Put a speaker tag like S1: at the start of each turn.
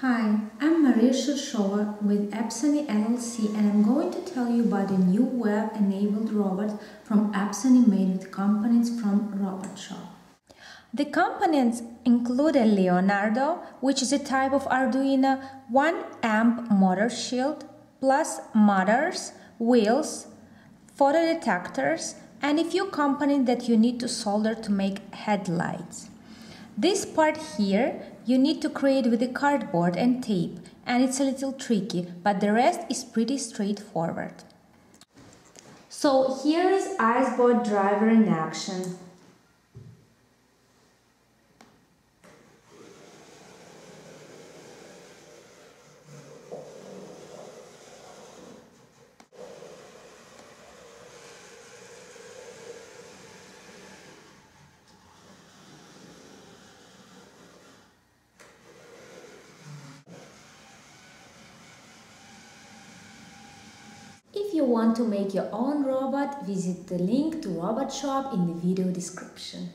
S1: Hi, I'm Maria Shirshova with Epsony LLC and I'm going to tell you about a new web-enabled robot from Epsony made with components from Robot Shop. The components include a Leonardo, which is a type of Arduino 1 amp motor shield, plus motors, wheels, photodetectors, and a few components that you need to solder to make headlights. This part here you need to create with a cardboard and tape and it's a little tricky but the rest is pretty straightforward. So here is EyesBot driver in action. You want to make your own robot, visit the link to Robot Shop in the video description.